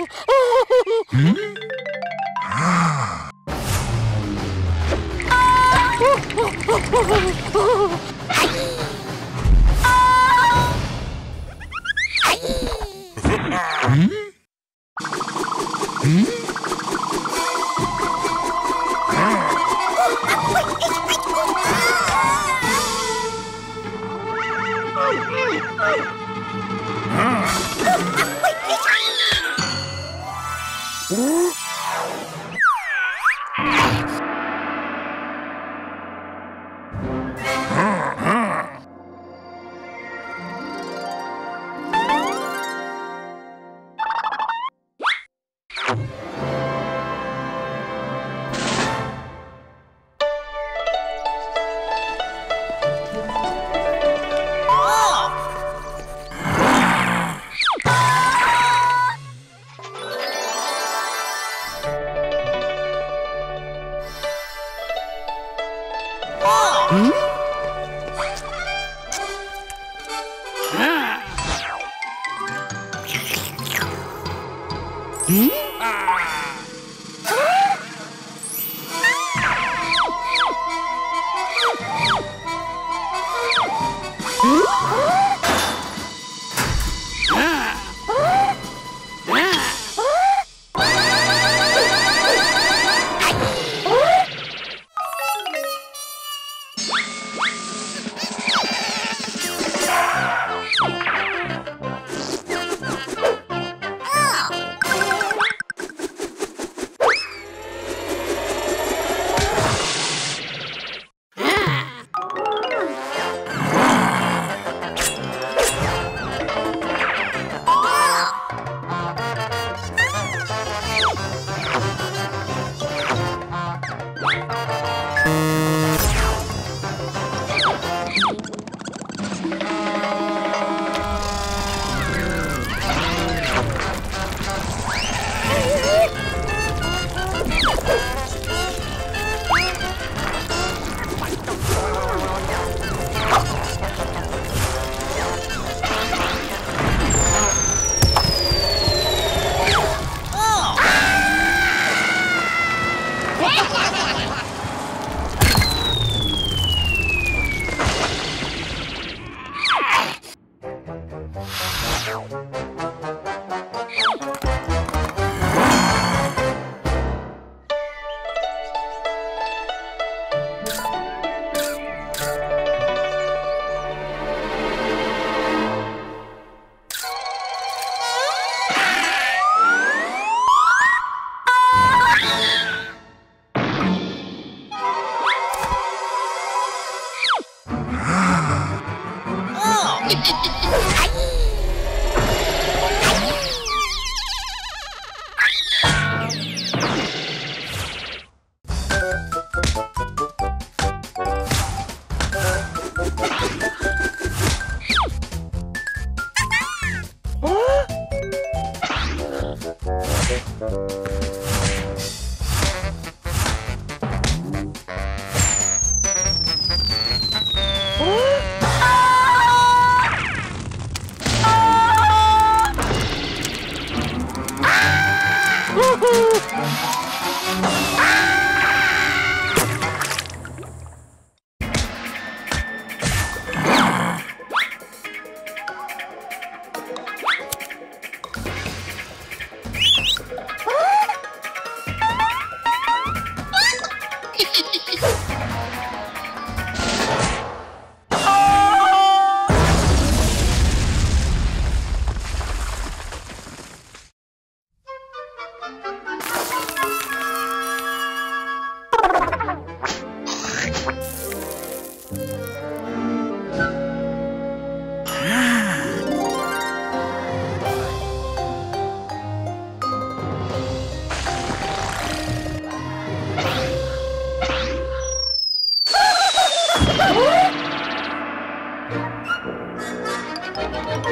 oh, oh. 嗯。嗯。嗯。啊。啊。嗯。Bye. 어!